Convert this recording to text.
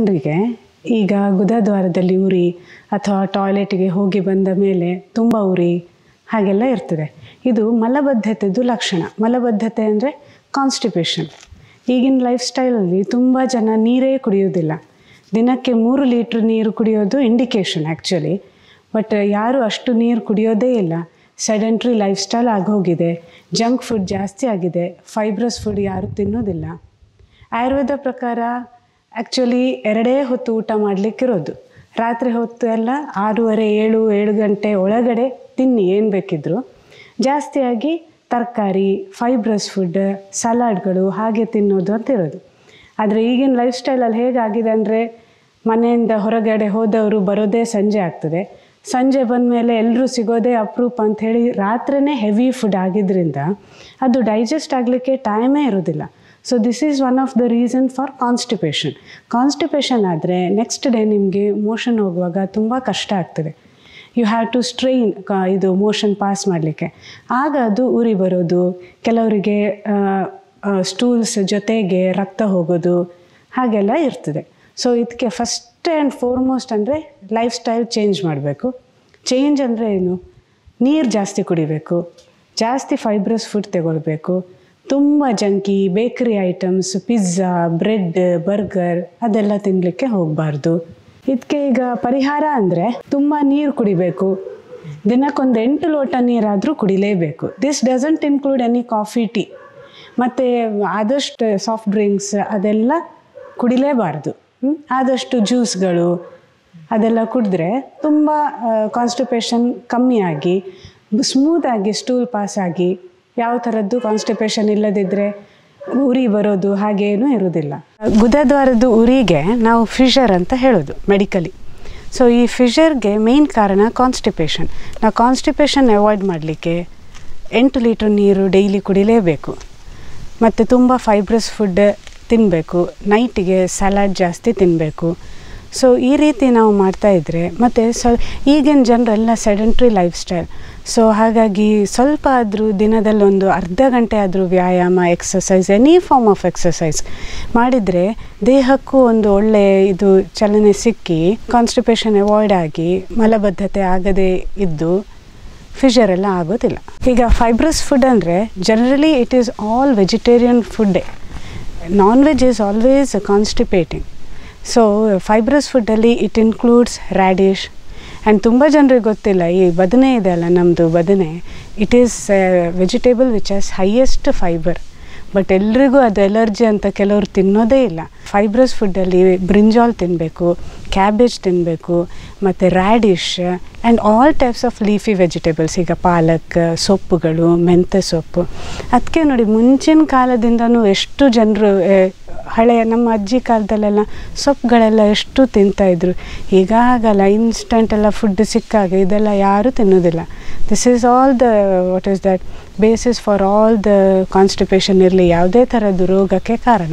ಜನರಿಗೆ ಈಗ ಗುದದ್ವಾರದಲ್ಲಿ ಉರಿ ಅಥವಾ ಟಾಯ್ಲೆಟ್ಗೆ ಹೋಗಿ ಬಂದ ಮೇಲೆ ತುಂಬ ಉರಿ ಹಾಗೆಲ್ಲ ಇರ್ತದೆ. ಇದು ಮಲಬದ್ಧತೆದು ಲಕ್ಷಣ. ಮಲಬದ್ಧತೆ ಅಂದರೆ ಕಾನ್ಸ್ಟಿಪೇಷನ್ ಈಗಿನ ಲೈಫ್ ಸ್ಟೈಲಲ್ಲಿ ತುಂಬ ಜನ ನೀರೇ ಕುಡಿಯೋದಿಲ್ಲ ದಿನಕ್ಕೆ ಮೂರು ಲೀಟ್ರ್ ನೀರು ಕುಡಿಯೋದು ಇಂಡಿಕೇಶನ್ ಆ್ಯಕ್ಚುಲಿ ಬಟ್ ಯಾರು ಅಷ್ಟು ನೀರು ಕುಡಿಯೋದೇ ಇಲ್ಲ. ಸೆಡೆಂಟ್ರಿ ಲೈಫ್ ಸ್ಟೈಲ್ ಆಗೋಗಿದೆ. ಜಂಕ್ ಫುಡ್ ಜಾಸ್ತಿ ಆಗಿದೆ. ಫೈಬ್ರಸ್ ಫುಡ್ ಯಾರು ತಿನ್ನೋದಿಲ್ಲ. ಆಯುರ್ವೇದ ಪ್ರಕಾರ ಆ್ಯಕ್ಚುಲಿ ಎರಡೇ ಹೊತ್ತು ಊಟ ಮಾಡಲಿಕ್ಕಿರೋದು. ರಾತ್ರಿ ಹೊತ್ತು ಎಲ್ಲ ಆರೂವರೆ, ಏಳು ಏಳು ಗಂಟೆ ಒಳಗಡೆ ತಿನ್ನಿ, ಏನು ಬೇಕಿದ್ರು. ಜಾಸ್ತಿಯಾಗಿ ತರಕಾರಿ ಫೈಬ್ರಸ್ ಫುಡ್ ಸಲಾಡ್ಗಳು ಹಾಗೆ ತಿನ್ನೋದು ಅಂತ ಇರೋದು. ಆದರೆ ಈಗಿನ ಲೈಫ್ ಸ್ಟೈಲಲ್ಲಿ ಹೇಗಾಗಿದೆ ಅಂದರೆ ಮನೆಯಿಂದ ಹೊರಗಡೆ ಹೋದವರು ಬರೋದೇ ಸಂಜೆ ಆಗ್ತದೆ. ಸಂಜೆ ಬಂದ ಮೇಲೆ ಎಲ್ಲರೂ ಸಿಗೋದೇ ಅಪರೂಪ ಅಂಥೇಳಿ ರಾತ್ರಿನೇ ಹೆವಿ ಫುಡ್ ಆಗಿದ್ದರಿಂದ ಅದು ಡೈಜೆಸ್ಟ್ ಆಗಲಿಕ್ಕೆ ಟೈಮೇ ಇರೋದಿಲ್ಲ. So this is one of the reason for constipation constipation ಆದರೆ ನೆಕ್ಸ್ಟ್ ಡೇ ನಿಮಗೆ ಮೋಷನ್ ಹೋಗುವಾಗ ತುಂಬ ಕಷ್ಟ ಆಗ್ತದೆ. ಯು ಹ್ಯಾವ್ ಟು ಸ್ಟ್ರೈನ್ ಇದು ಮೋಷನ್ ಪಾಸ್ ಮಾಡಲಿಕ್ಕೆ. ಆಗ ಅದು ಉರಿ ಬರೋದು, ಕೆಲವರಿಗೆ ಸ್ಟೂಲ್ಸ್ ಜೊತೆಗೆ ರಕ್ತ ಹೋಗೋದು, ಹಾಗೆಲ್ಲ ಇರ್ತದೆ. ಸೊ ಇದಕ್ಕೆ ಫಸ್ಟ್ ಆ್ಯಂಡ್ ಫೋರ್ಮೋಸ್ಟ್ ಅಂದರೆ ಲೈಫ್ ಸ್ಟೈಲ್ ಚೇಂಜ್ ಮಾಡಬೇಕು. ಚೇಂಜ್ ಅಂದರೆ ಏನು? ನೀರು ಜಾಸ್ತಿ ಕುಡಿಬೇಕು, ಜಾಸ್ತಿ ಫೈಬ್ರಸ್ ಫುಡ್ ತಗೊಳ್ಬೇಕು ತುಂಬ junky, bakery items, pizza, bread, burger ಅದೆಲ್ಲ ತಿನ್ನಲಿಕ್ಕೆ ಹೋಗಬಾರ್ದು. ಇದಕ್ಕೆ ಈಗ ಪರಿಹಾರ ಅಂದರೆ ತುಂಬ ನೀರು ಕುಡಿಬೇಕು. ದಿನಕ್ಕೊಂದು ಎಂಟು ಲೋಟ ನೀರಾದರೂ ಕುಡಿಲೇಬೇಕು. This doesn't include any coffee tea ಮತ್ತು ಆದಷ್ಟು ಸಾಫ್ಟ್ ಡ್ರಿಂಕ್ಸ್ ಅದೆಲ್ಲ ಕುಡಿಲೇಬಾರ್ದು. ಆದಷ್ಟು ಜ್ಯೂಸ್ಗಳು ಅದೆಲ್ಲ ಕುಡಿದ್ರೆ ತುಂಬ ಕಾನ್ಸ್ಟಿಪೇಷನ್ ಕಮ್ಮಿಯಾಗಿ ಸ್ಮೂತಾಗಿ ಸ್ಟೂಲ್ ಪಾಸ್ ಆಗಿ ಯಾವ ಥರದ್ದು ಕಾನ್ಸ್ಟಿಪೇಷನ್ ಇಲ್ಲದಿದ್ದರೆ ಉರಿ ಬರೋದು ಹಾಗೇನೂ ಇರೋದಿಲ್ಲ ಗುದದ್ವಾರದ್ದು ಉರಿಗೆ ನಾವು ಫಿಶರ್ ಅಂತ ಹೇಳೋದು ಮೆಡಿಕಲಿ ಸೊ ಈ ಫಿಷರ್ಗೆ ಮೇನ್ ಕಾರಣ ಕಾನ್ಸ್ಟಿಪೇಷನ್ ನಾವು ಕಾನ್ಸ್ಟಿಪೇಷನ್ ಅವಾಯ್ಡ್ ಮಾಡಲಿಕ್ಕೆ ಎಂಟು ಲೀಟ್ರ್ ನೀರು ಡೈಲಿ ಕುಡಿಲೇಬೇಕು. ಮತ್ತು ತುಂಬ ಫೈಬ್ರಸ್ ಫುಡ್ ತಿನ್ನಬೇಕು ನೈಟಿಗೆ ಸಲಾಡ್ ಜಾಸ್ತಿ ತಿನ್ನಬೇಕು ಸೊ ಈ ರೀತಿ ನಾವು ಮಾಡ್ತಾಯಿದ್ರೆ ಮತ್ತು ಸೊ, ಈಗಿನ ಜನರೆಲ್ಲ ಸೆಡೆಂಟ್ರಿ ಲೈಫ್ ಸ್ಟೈಲ್ ಸೊ ಹಾಗಾಗಿ ಸ್ವಲ್ಪ ಆದರೂ ದಿನದಲ್ಲೊಂದು ಅರ್ಧ ಗಂಟೆ ಆದರೂ ವ್ಯಾಯಾಮ exercise any form of exercise ಮಾಡಿದರೆ ದೇಹಕ್ಕೂ ಒಂದು ಒಳ್ಳೆ ಇದು ಚಲನೆ ಸಿಕ್ಕಿ ಕಾನ್ಸ್ಟಿಪೇಷನ್ ಅವಾಯ್ಡ್ ಆಗಿ, ಮಲಬದ್ಧತೆ ಆಗದೇ ಇದ್ದು ಫಿಷರ್ ಎಲ್ಲ ಆಗೋದಿಲ್ಲ. ಈಗ ಫೈಬ್ರಸ್ ಫುಡ್ ಅಂದರೆ generally it is all vegetarian ಫುಡ್ಡೇ non veg is always constipating so fibrous ಫುಡ್ಡಲ್ಲಿ it includes radish and ತುಂಬ ಜನರಿಗೆ ಗೊತ್ತಿಲ್ಲ, ಈ ಬದನೆ ಇದೆ ಅಲ್ಲ ನಮ್ಮದು ಬದನೆ. It is vegetable which has highest fibre but ಎಲ್ರಿಗೂ ಅದು ಎಲರ್ಜಿ ಅಂತ ಕೆಲವರು ತಿನ್ನೋದೇ ಇಲ್ಲ. ಫೈಬ್ರಸ್ ಫುಡ್ಡಲ್ಲಿ ಬ್ರಿಂಜಾಲ್ ತಿನ್ನಬೇಕು ಕ್ಯಾಬೇಜ್ ತಿನ್ನಬೇಕು ಮತ್ತು radish and all types of leafy vegetables ಈಗ ಪಾಲಕ್, ಸೊಪ್ಪುಗಳು, ಮೆಂತ್ಯ ಸೊಪ್ಪು. ಅದಕ್ಕೆ ನೋಡಿ ಮುಂಚಿನ ಕಾಲದಿಂದನೂ ಎಷ್ಟು ಜನರು ಹಳೆಯ ನಮ್ಮ ಅಜ್ಜಿ ಕಾಲದಲ್ಲೆಲ್ಲ ಸೊಪ್ಪುಗಳೆಲ್ಲ ಎಷ್ಟು ತಿಂತಾಯಿದ್ರು ಈಗ ಆಗಲ್ಲ ಇನ್ಸ್ಟಂಟ್ ಎಲ್ಲ ಫುಡ್ ಸಿಕ್ಕಾಗ ಇದೆಲ್ಲ ಯಾರೂ ತಿನ್ನೋದಿಲ್ಲ. This is all the what is that basis for all the constipation ಇರಲಿ ಯಾವುದೇ ಥರದ್ದು ರೋಗಕ್ಕೆ ಕಾರಣ.